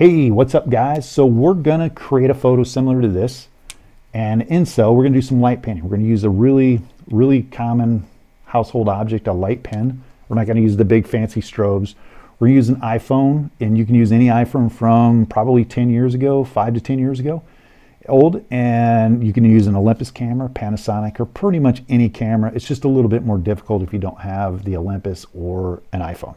Hey, what's up guys? So we're gonna create a photo similar to this. And in so, we're gonna do some light painting. We're gonna use a really, really common household object, a light pen. We're not gonna use the big fancy strobes. We're using iPhone, and you can use any iPhone from probably 10 years ago, five to 10 years ago, old, and you can use an Olympus camera, Panasonic, or pretty much any camera. It's just a little bit more difficult if you don't have the Olympus or an iPhone.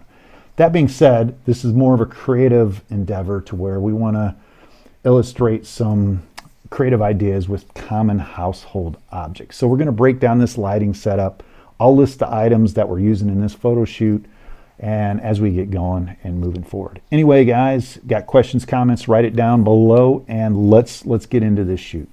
That being said, this is more of a creative endeavor to where we want to illustrate some creative ideas with common household objects. So we're going to break down this lighting setup. I'll list the items that we're using in this photo shoot and as we get going and moving forward. Anyway, guys, got questions, comments, write it down below and let's let's get into this shoot.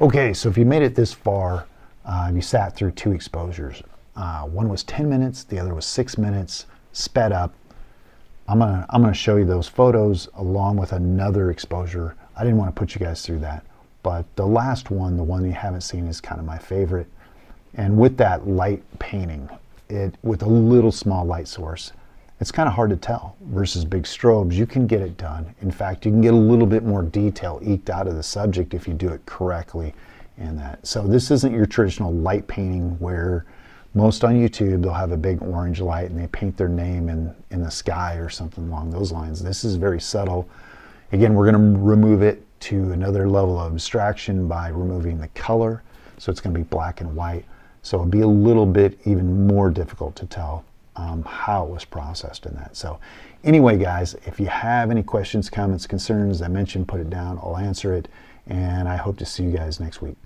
Okay, so if you made it this far, uh, you sat through two exposures. Uh, one was 10 minutes, the other was six minutes, sped up. I'm gonna, I'm gonna show you those photos along with another exposure. I didn't want to put you guys through that, but the last one, the one you haven't seen, is kind of my favorite. And with that light painting, it with a little small light source, it's kind of hard to tell versus big strobes. You can get it done. In fact, you can get a little bit more detail eked out of the subject if you do it correctly in that. So this isn't your traditional light painting where most on YouTube they'll have a big orange light and they paint their name in, in the sky or something along those lines. This is very subtle. Again, we're going to remove it to another level of abstraction by removing the color. So it's going to be black and white. So it'll be a little bit even more difficult to tell um, how it was processed in that. So anyway, guys, if you have any questions, comments, concerns, I mentioned, put it down. I'll answer it. And I hope to see you guys next week.